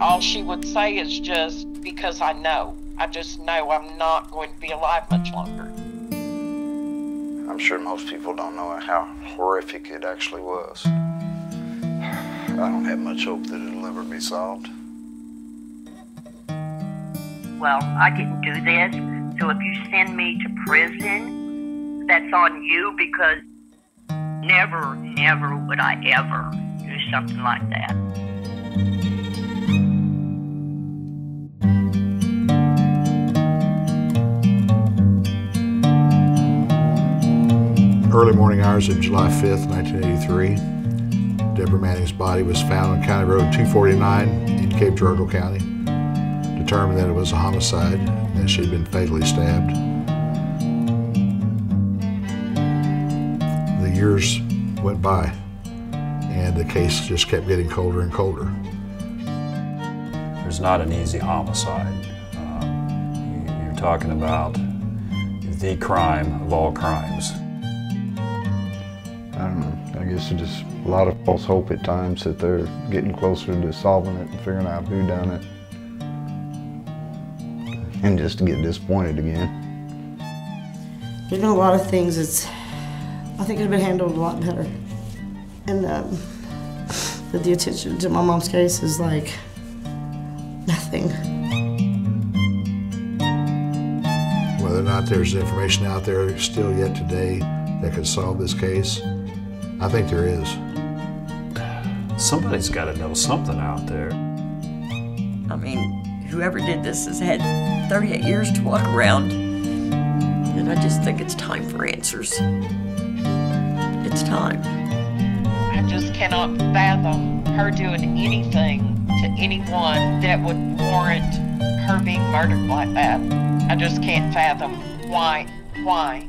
all she would say is just because I know. I just know I'm not going to be alive much longer. I'm sure most people don't know how horrific it actually was. I don't have much hope that it'll ever be solved. Well, I didn't do this, so if you send me to prison, that's on you because never, never would I ever do something like that. Early morning hours of July 5th, 1983, Deborah Manning's body was found on County Road 249 in Cape Girardeau County. Determined that it was a homicide and that she had been fatally stabbed. The years went by and the case just kept getting colder and colder. There's not an easy homicide. Um, you're talking about the crime of all crimes. I don't know. I guess it's just a lot of false hope at times that they're getting closer to solving it and figuring out who done it. And just to get disappointed again. There's been a lot of things that's, I think, could have been handled a lot better. And um, the attention to my mom's case is like nothing. Whether or not there's information out there still yet today that could solve this case, I think there is. Somebody's got to know something out there. I mean, whoever did this has had 38 years to walk around. And I just think it's time for answers. It's time. I just cannot fathom her doing anything to anyone that would warrant her being murdered like that. I just can't fathom why. Why?